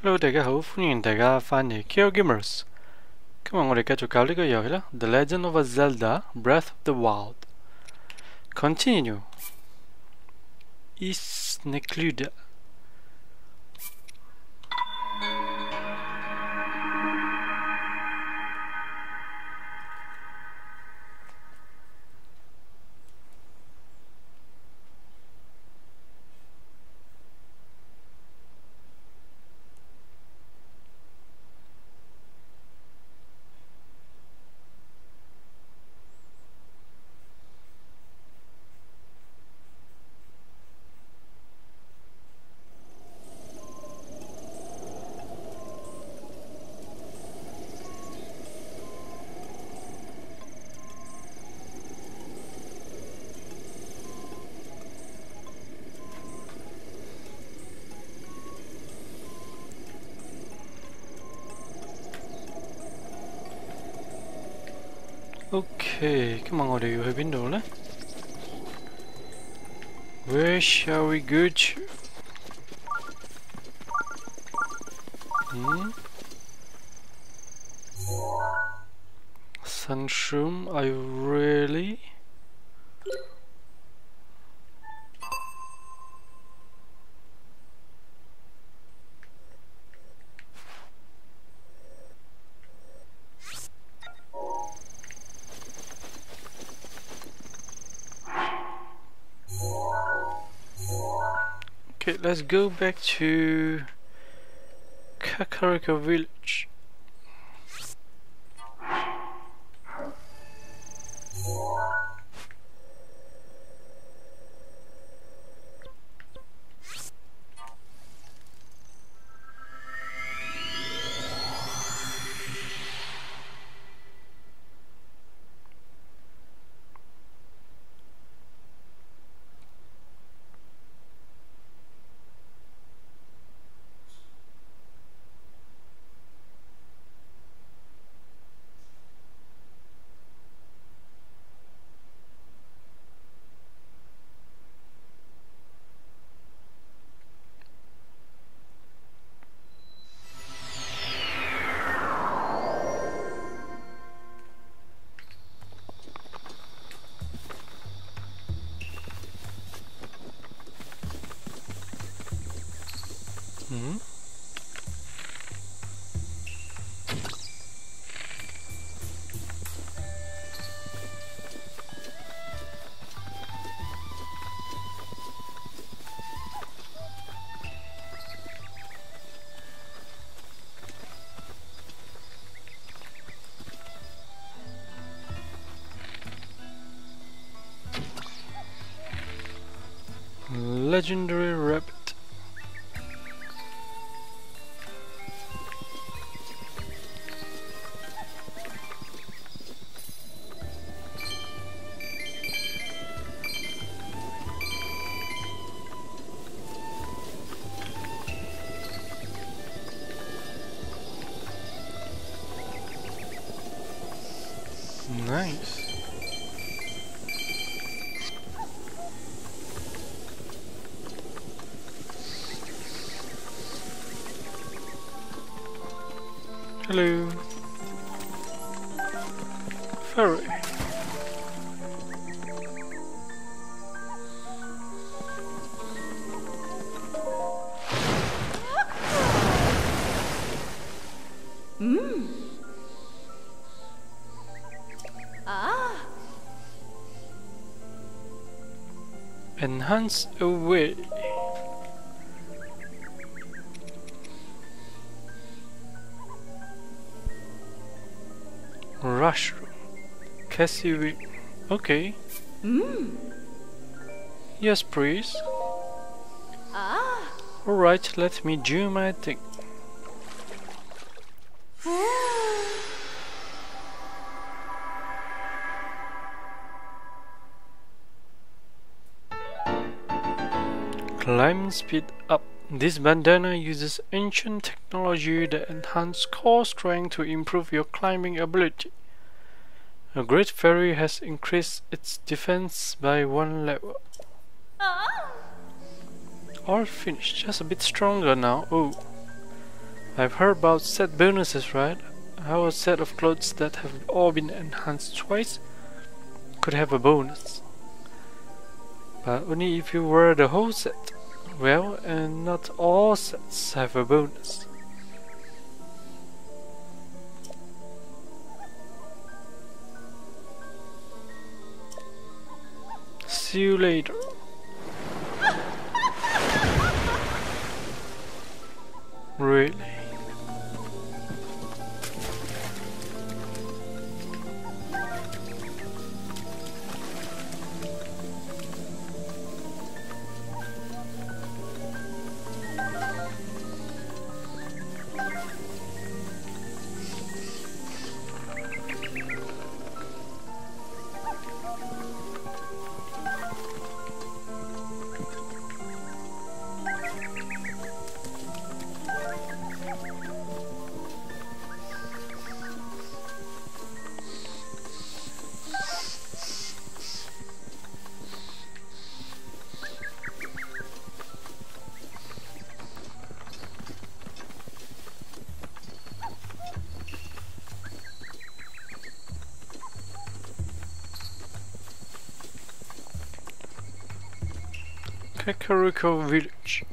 Hello，大家好，欢迎大家翻嚟 Kill Gamers。今日我哋继续搞呢个游戏啦，《The Legend of Zelda: Breath of the Wild》。 Continue。East Necluda。orada you have been doing Where shall we go to? Hmm? Sunshroom? Are you really... really？Okay, let's go back to Kakariko village. Legendary Enhance away. Rushroom. Cassie Okay. Yes, please. Ah. Alright, let me do my thing. Speed up. This bandana uses ancient technology that enhances core strength to improve your climbing ability. A great fairy has increased its defense by one level. Ah. All finished, just a bit stronger now. Oh, I've heard about set bonuses, right? How a set of clothes that have all been enhanced twice could have a bonus. But only if you wear the whole set. Well, and not all sets have a bonus. See you later. Really? Kakariko village.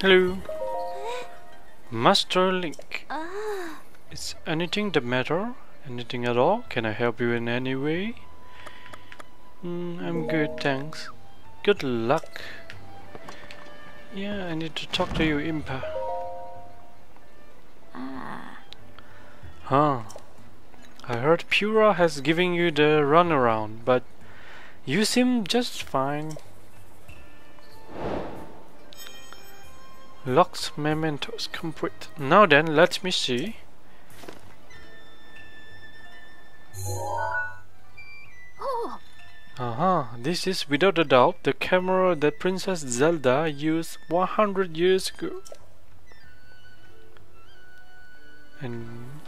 Hello. Master Link. Is anything the matter? Anything at all? Can I help you in any way? Mm, I'm good, thanks. Good luck. Yeah, I need to talk to you, Impa. Huh. I heard Purah has given you the runaround, but you seem just fine. Locked mementos complete. Now then, let me see. Uh-huh, this is without a doubt the camera that Princess Zelda used 100 years ago. And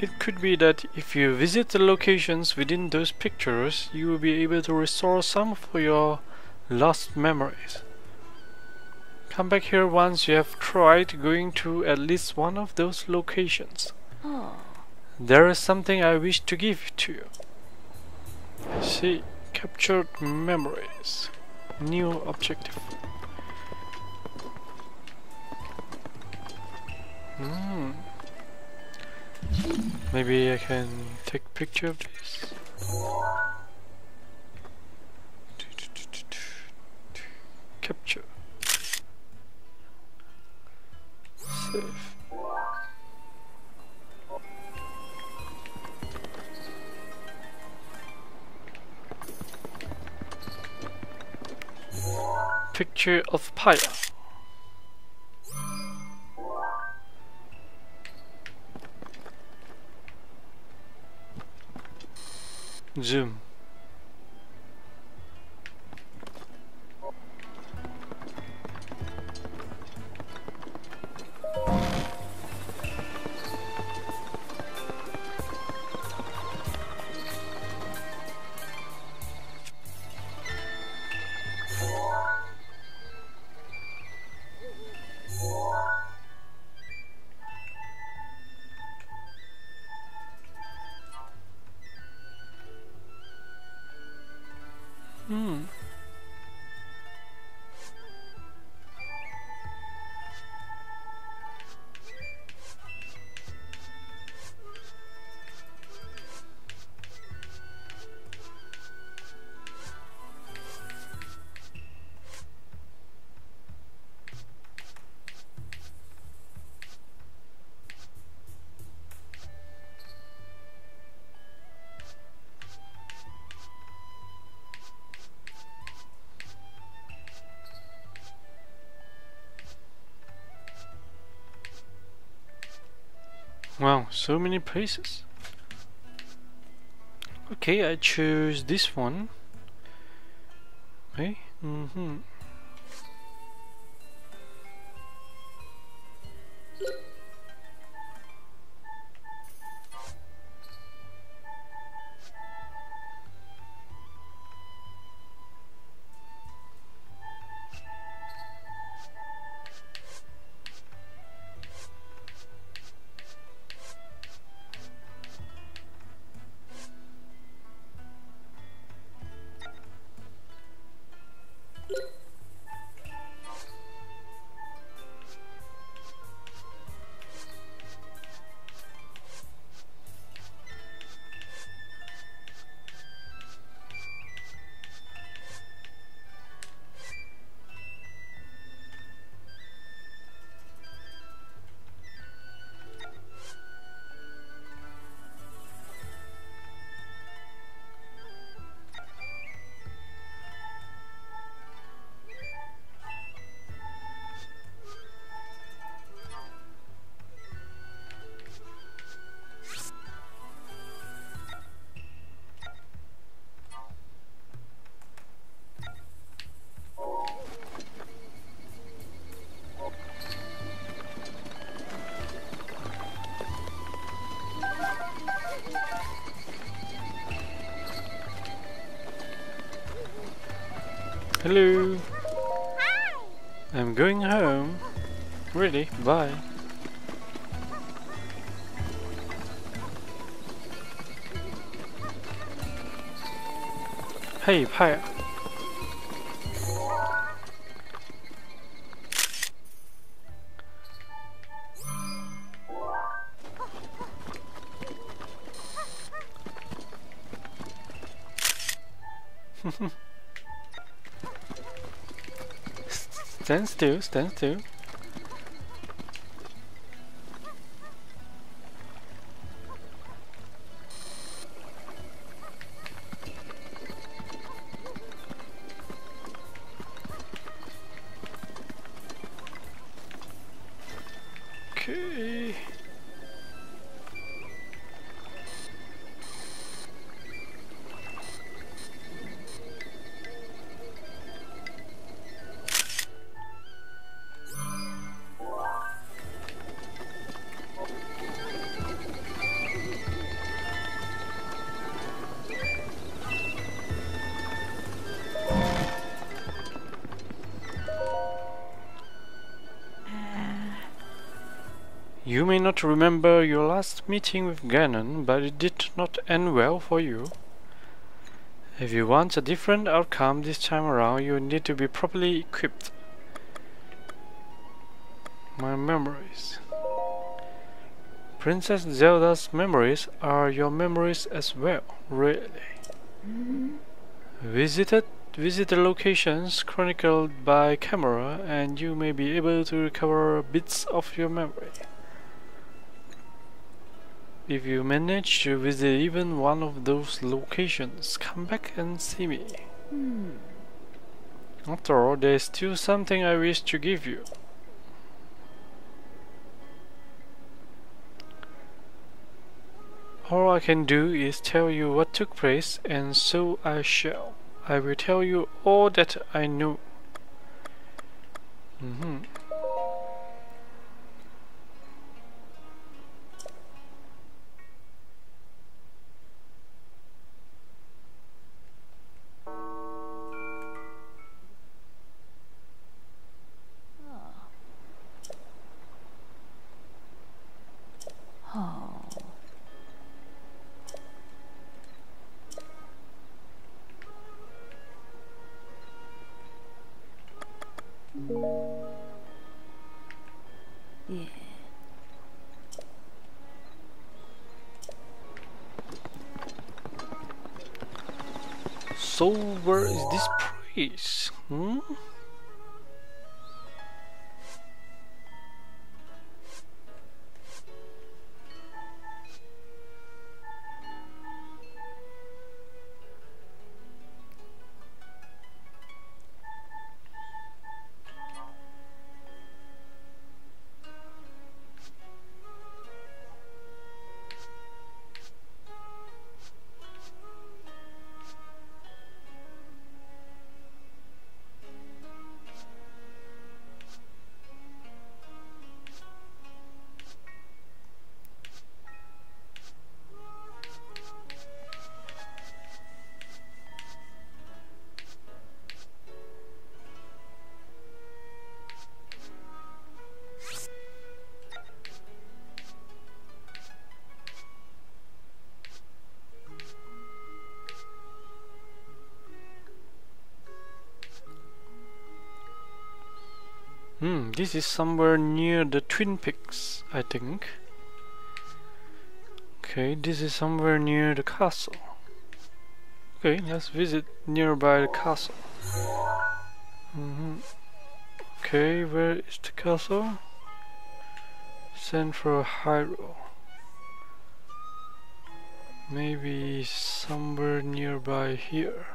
It could be that if you visit the locations within those pictures, you will be able to restore some of your lost memories. Come back here once you have tried going to at least one of those locations. Oh. There is something I wish to give to you. See. Captured memories. New objective. Hmm. Maybe I can take a picture of this. Capture. Save. Picture of Pyra. Kaan'cım. So many places. Okay, I choose this one. Okay, mm-hmm. Hello. Hi. I'm going home. Really? Bye. Hey, Paya. stand still, stand still. Remember your last meeting with Ganon, but it did not end well for you. If you want a different outcome this time around, you need to be properly equipped. My memories. Princess Zelda's memories are your memories as well, really. Visited Visit the locations chronicled by camera and you may be able to recover bits of your memory. If you manage to visit even one of those locations, come back and see me. Hmm. After all, there's still something I wish to give you. All I can do is tell you what took place, and so I shall. I will tell you all that I know. Mm -hmm. Hmm, this is somewhere near the Twin Peaks, I think. Okay, this is somewhere near the castle. Okay, let's visit nearby the castle. Mm -hmm. Okay, where is the castle? Central Hyrule. Maybe somewhere nearby here.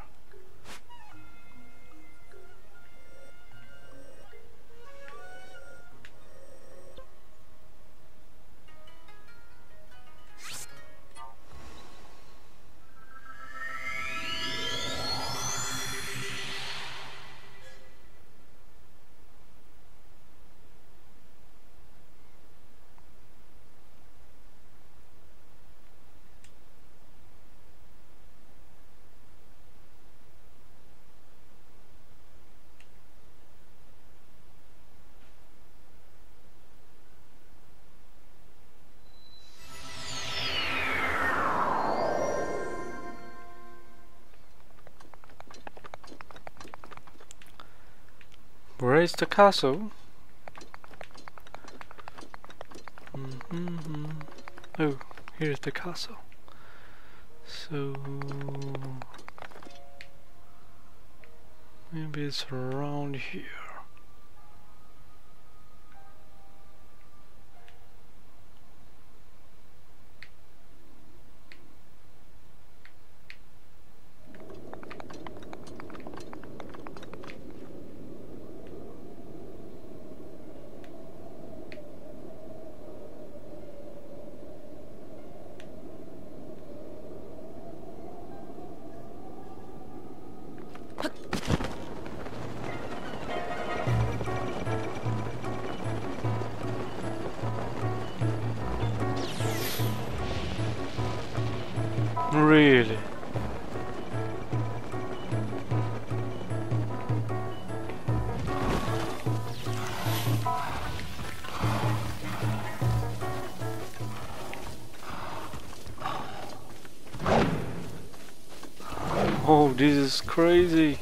The castle? Mm -hmm. Oh, here's the castle. So maybe it's around here. Crazy.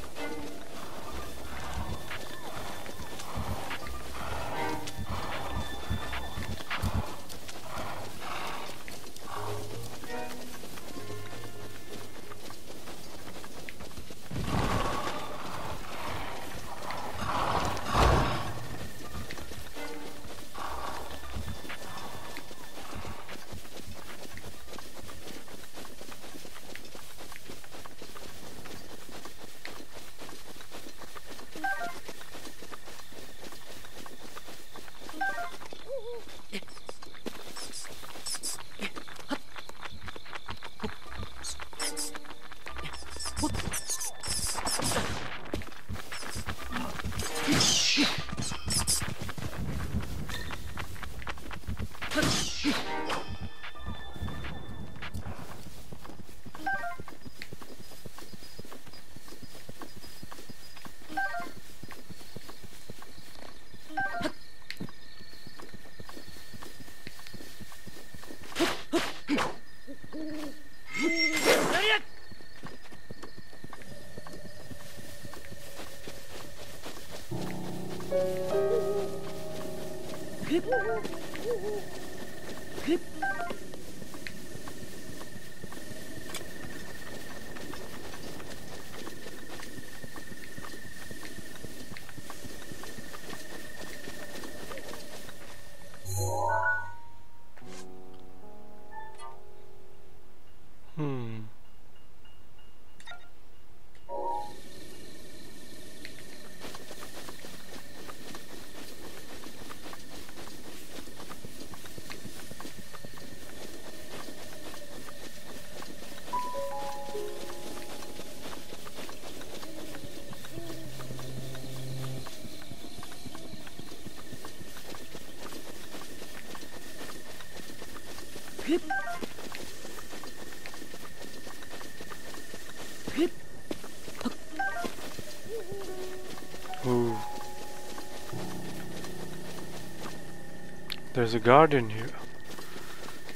There's a garden here.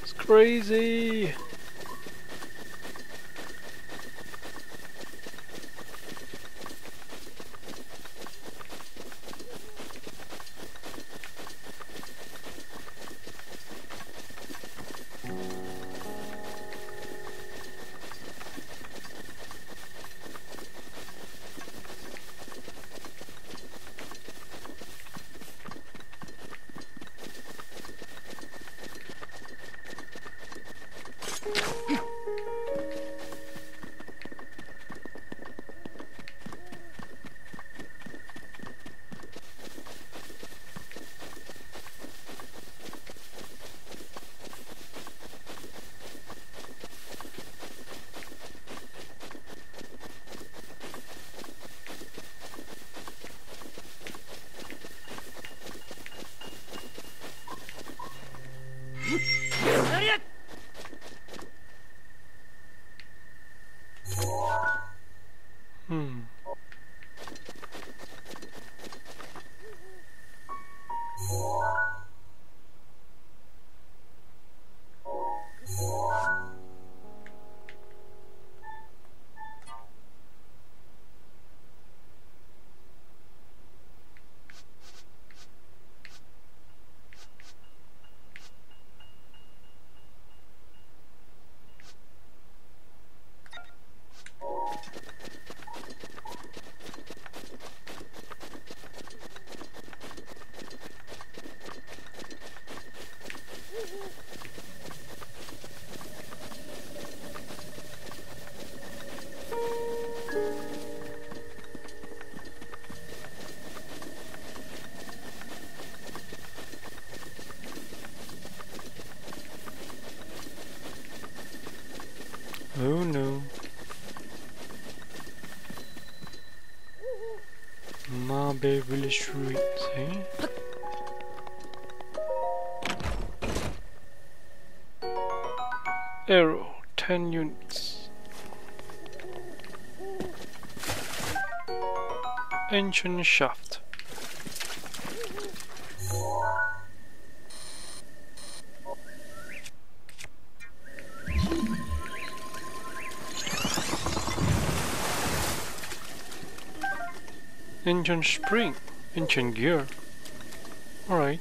It's crazy. Beverly Street, eh? Arrow, 10 units. Ancient shaft. Ancient spring, ancient gear. Alright.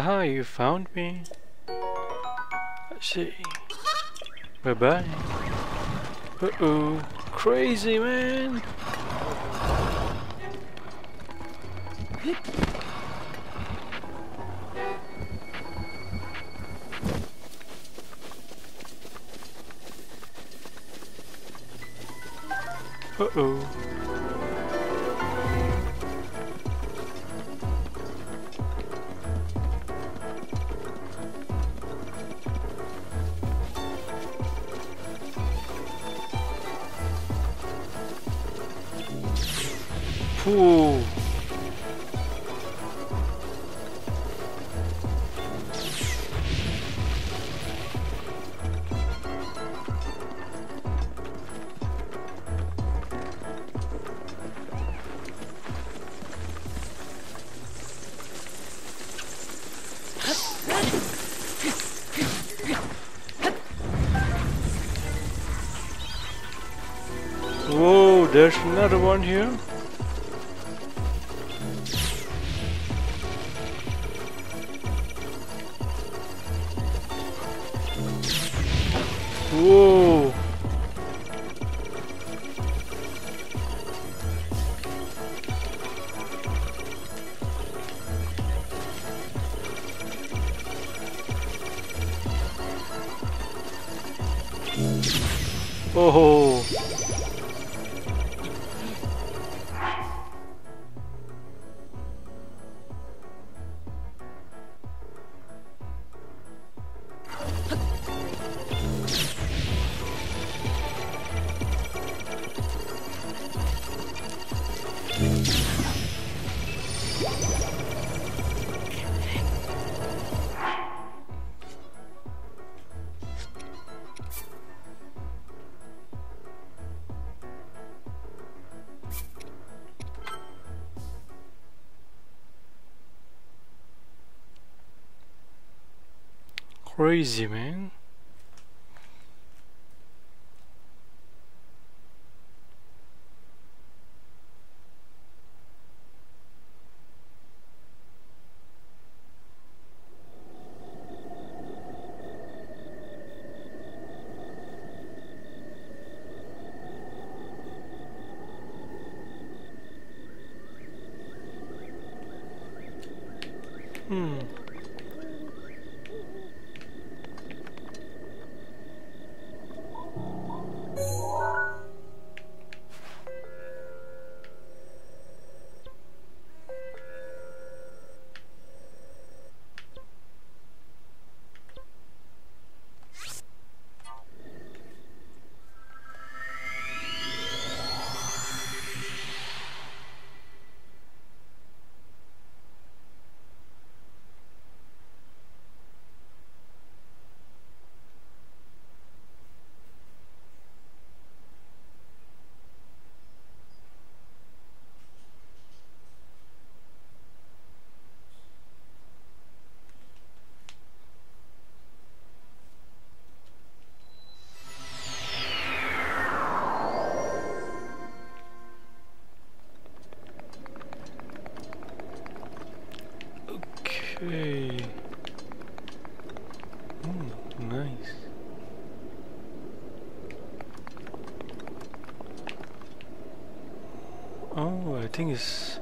Haha, you found me. I see. Bye bye. Uh oh. Crazy man! Uh oh. Whoa, oh, there's another one here. Crazy man. Hey. Mm, nice. Oh, I think it's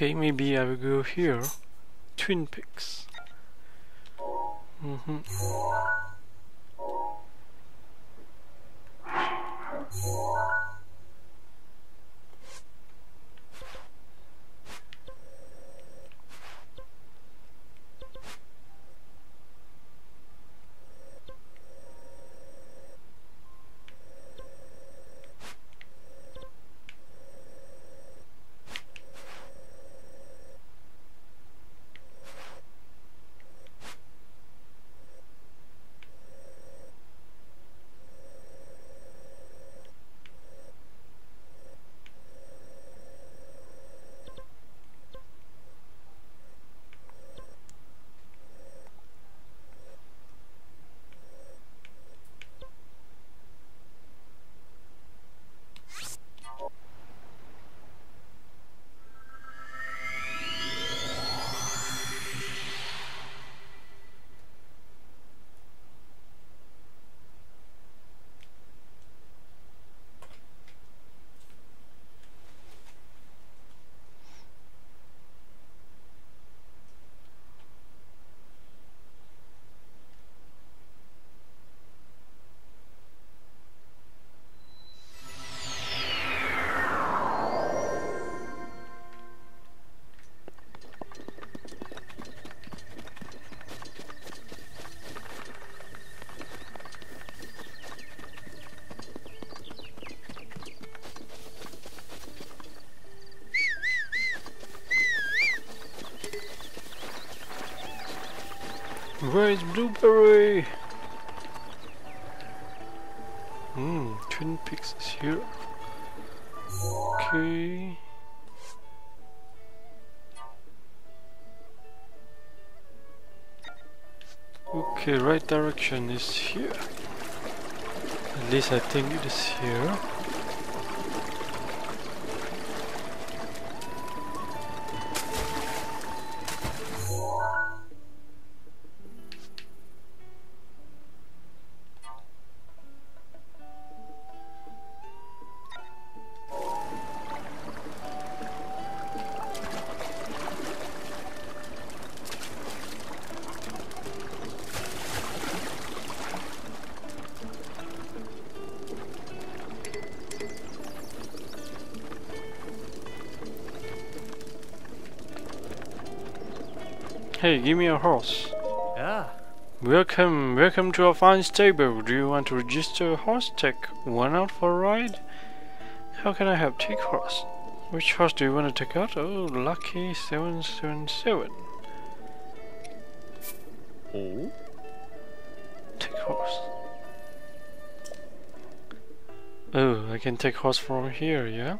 Okay, maybe I will go here. Twin Peaks. Mm -hmm. Where is Blueberry? Hmm, Twin Peaks is here. Okay. Okay, right direction is here. At least I think it is here. Hey, give me a horse. Yeah. Welcome, welcome to our fine stable. Do you want to register a horse? Take one out for a ride? How can I help? Take horse. Which horse do you want to take out? Oh, lucky 777. Oh? Take horse. Oh, I can take horse from here, yeah?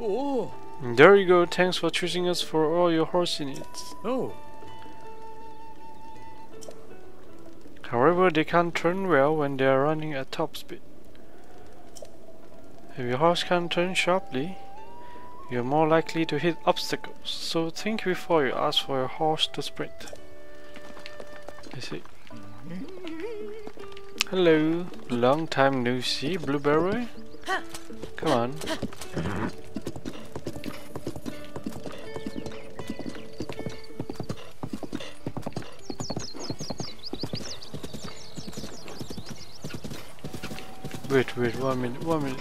Oh. There you go, thanks for choosing us for all your horse needs. Oh. However, they can't turn well when they are running at top speed. If your horse can't turn sharply, you're more likely to hit obstacles, so think before you ask for your horse to sprint. I see. Hello, long time no see, Blueberry. Come on. Wait, wait, one minute, one minute.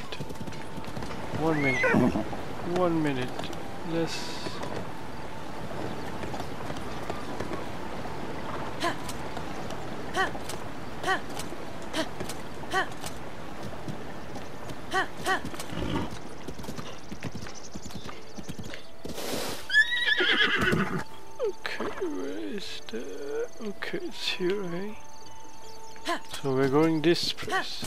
One minute. One minute. Let's... Okay, where is the... Okay, it's here, eh? So we're going this place.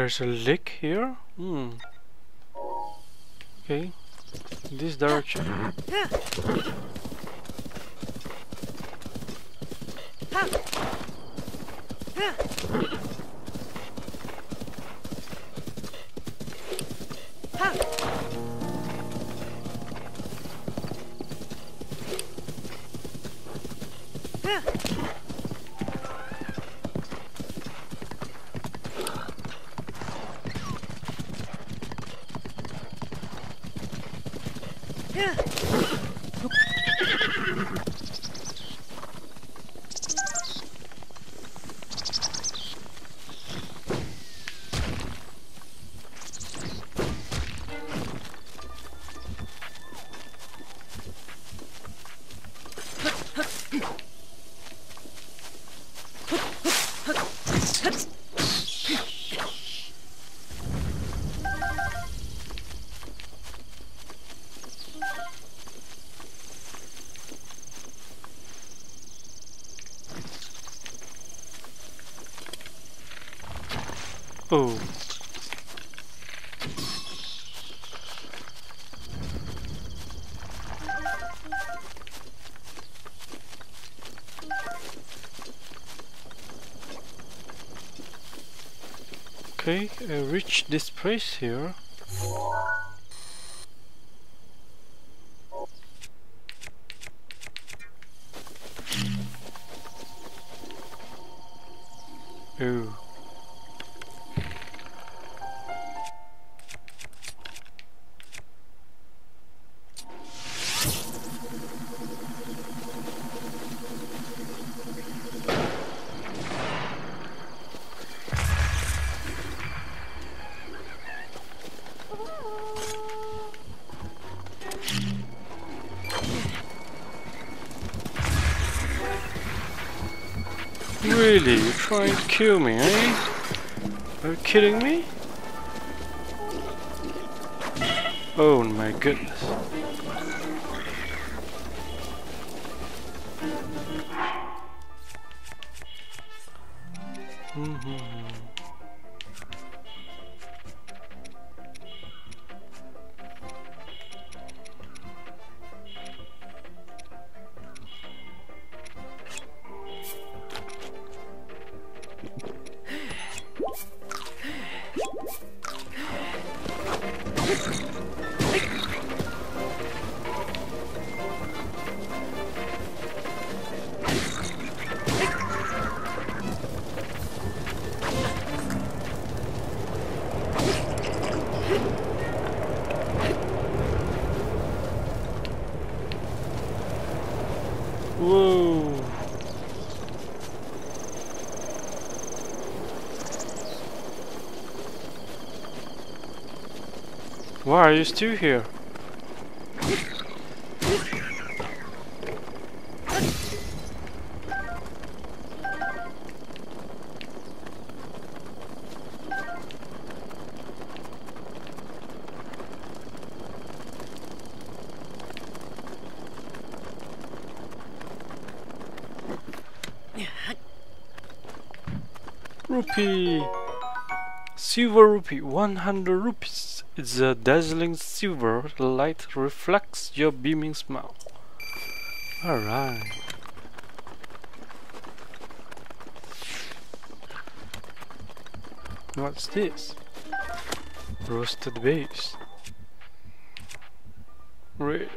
There's a lake here? Hmm. Okay. This direction. Oh. Okay, uh, I reached this place here. Kill me, eh? Are you kidding me? Oh my goodness. Why are you still here? Rupee! Silver rupee, 100 rupees. A dazzling silver light reflects your beaming smile. Alright. What's this? Roasted base. Really?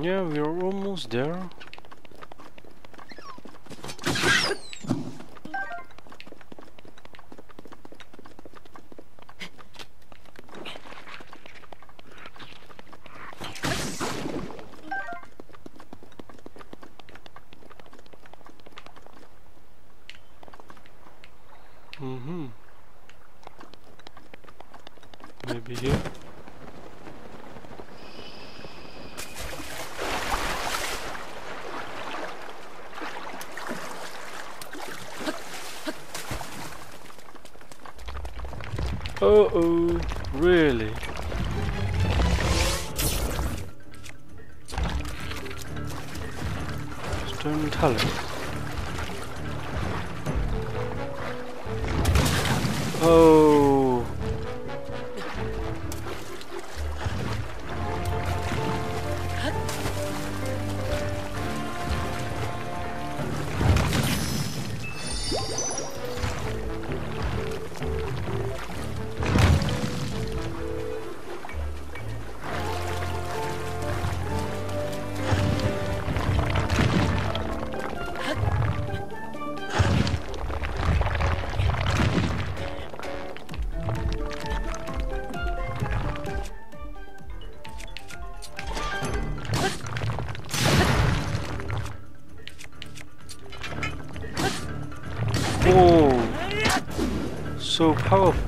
Yeah, we're almost there. So powerful,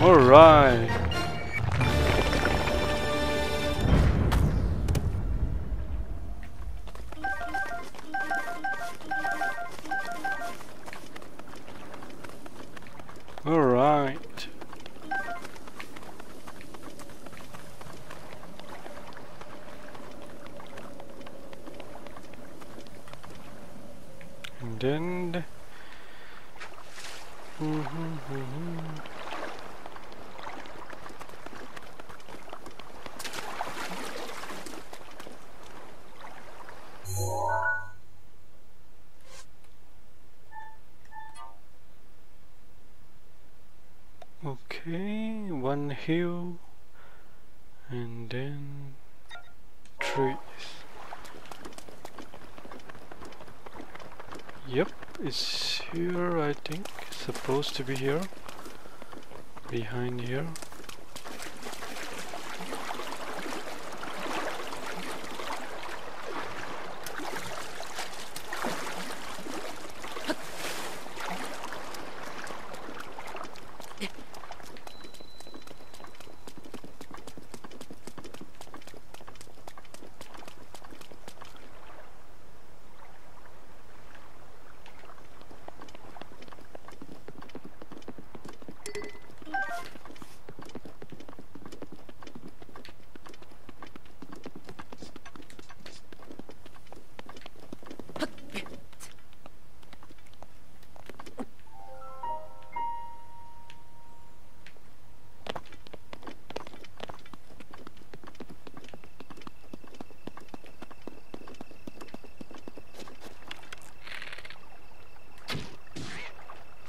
Alright.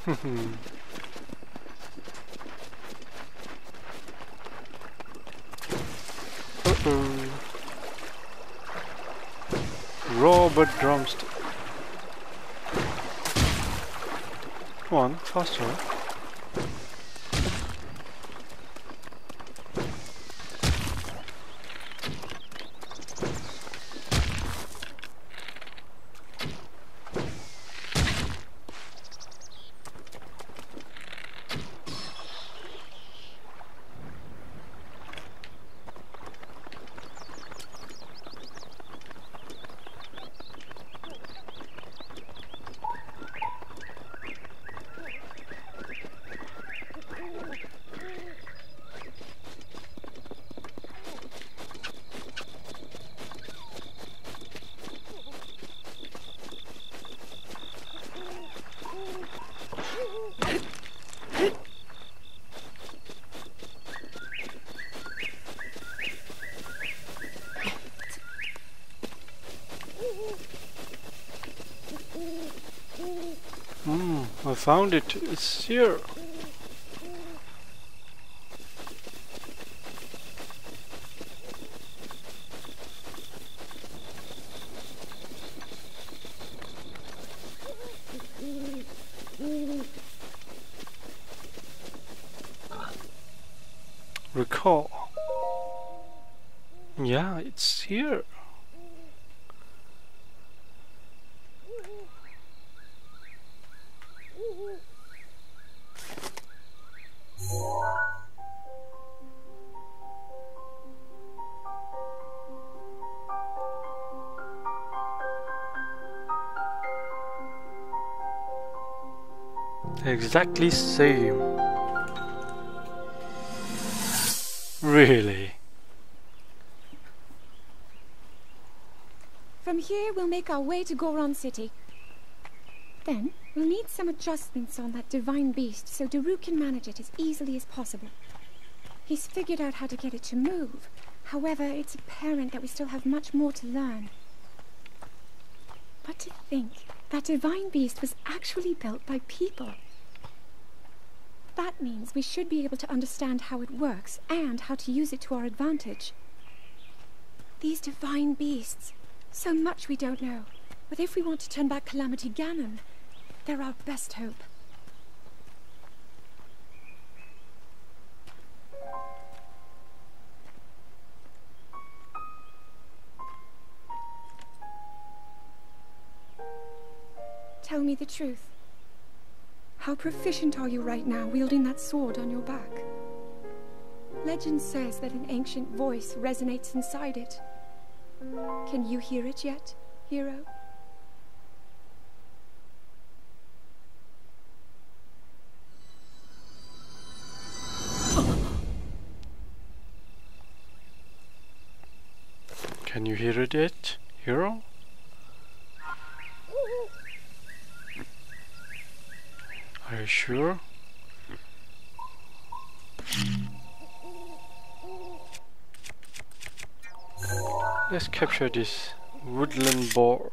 Mm-hmm. Uh-oh. Raw bird drumstick. Come on, faster. Hmm, I found it. It's here. Recall. Yeah, it's here. Exactly same. Really? From here, we'll make our way to Goron City. Then, we'll need some adjustments on that divine beast so Daruk can manage it as easily as possible. He's figured out how to get it to move. However, it's apparent that we still have much more to learn. But to think that divine beast was actually built by people. That means we should be able to understand how it works and how to use it to our advantage. These divine beasts, so much we don't know. But if we want to turn back Calamity Ganon, they're our best hope. Tell me the truth. How proficient are you right now wielding that sword on your back? Legend says that an ancient voice resonates inside it. Can you hear it yet, hero? Can you hear it yet, hero? Are you sure? Let's capture this woodland boar.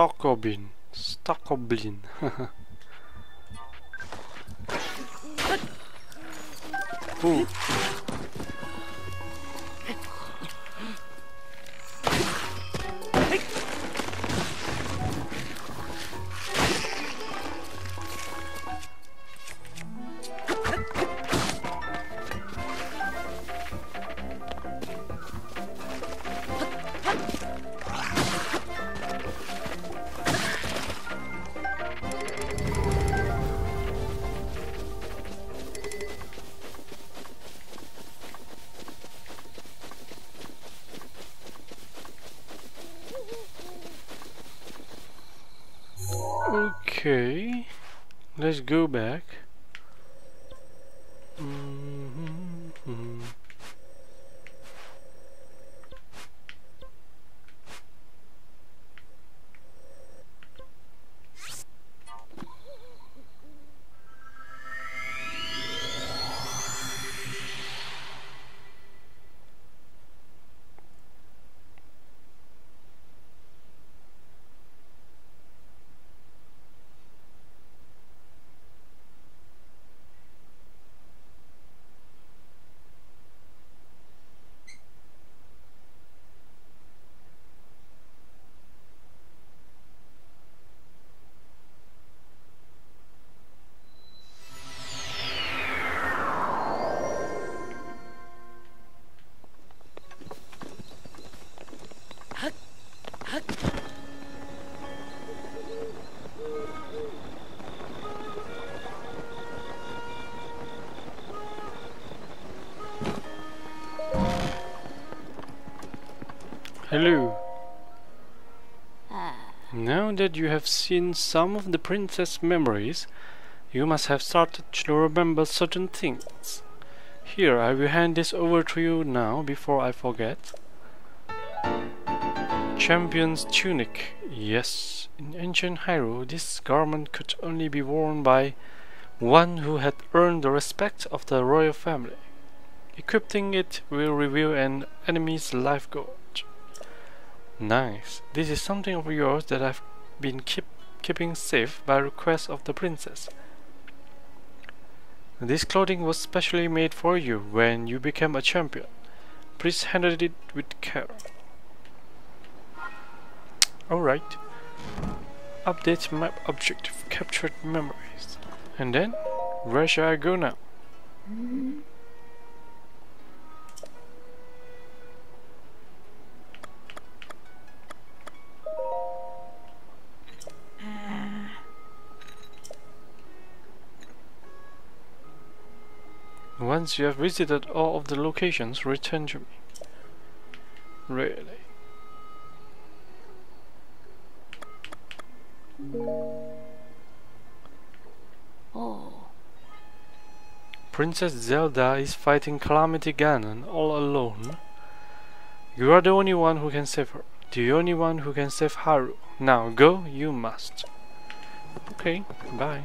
Stalkoblin. Stalkoblin. Ooh. Go back. Hello. Ah. Now that you have seen some of the princess memories, you must have started to remember certain things. Here, I will hand this over to you now before I forget. Champion's tunic. Yes, in ancient Hyrule, this garment could only be worn by one who had earned the respect of the royal family. Equipping it will reveal an enemy's life goal. Nice. This is something of yours that I've been keep, keeping safe by request of the princess. This clothing was specially made for you when you became a champion. Please handle it with care. Alright. Update map objective captured memories. And then, where shall I go now? Mm-hmm. Once you have visited all of the locations, return to me. Really? Oh. Princess Zelda is fighting Calamity Ganon all alone. You are the only one who can save her. The only one who can save Hyrule. Now go, you must. Okay, bye.